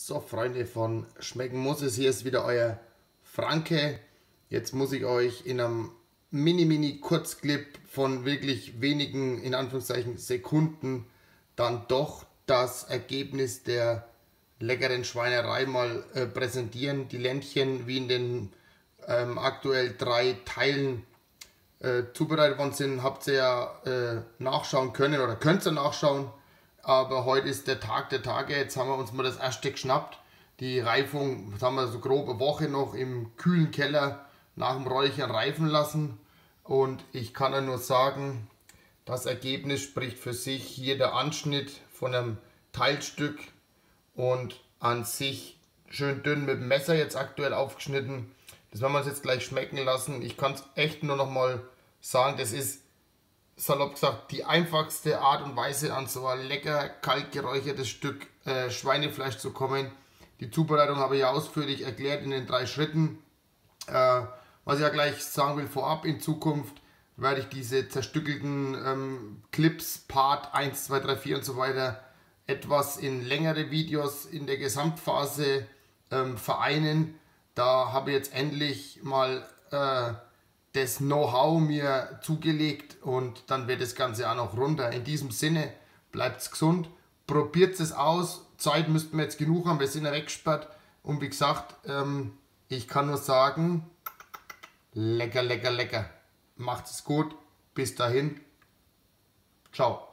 So, Freunde von Schmecken muss es, hier ist wieder euer Franke. Jetzt muss ich euch in einem mini-mini-Kurzclip von wirklich wenigen, in Anführungszeichen, Sekunden dann doch das Ergebnis der leckeren Schweinerei mal äh, präsentieren. Die Ländchen, wie in den ähm, aktuell drei Teilen äh, zubereitet worden sind, habt ihr ja äh, nachschauen können oder könnt ihr nachschauen aber heute ist der Tag der Tage. Jetzt haben wir uns mal das erste geschnappt. Die Reifung, das haben wir so grob eine Woche noch im kühlen Keller nach dem Räuchern reifen lassen. Und ich kann ja nur sagen, das Ergebnis spricht für sich. Hier der Anschnitt von einem Teilstück und an sich schön dünn mit dem Messer jetzt aktuell aufgeschnitten. Das werden wir uns jetzt gleich schmecken lassen. Ich kann es echt nur noch mal sagen, das ist salopp gesagt, die einfachste Art und Weise an so ein lecker kalt geräuchertes Stück äh, Schweinefleisch zu kommen. Die Zubereitung habe ich ja ausführlich erklärt in den drei Schritten. Äh, was ich ja gleich sagen will vorab, in Zukunft werde ich diese zerstückelten ähm, Clips, Part 1, 2, 3, 4 und so weiter etwas in längere Videos in der Gesamtphase ähm, vereinen. Da habe ich jetzt endlich mal äh, das Know-how mir zugelegt und dann wird das Ganze auch noch runter. In diesem Sinne, bleibt gesund, probiert es aus. Zeit müssten wir jetzt genug haben, wir sind ja weggesperrt. Und wie gesagt, ähm, ich kann nur sagen, lecker, lecker, lecker. Macht es gut. Bis dahin. Ciao.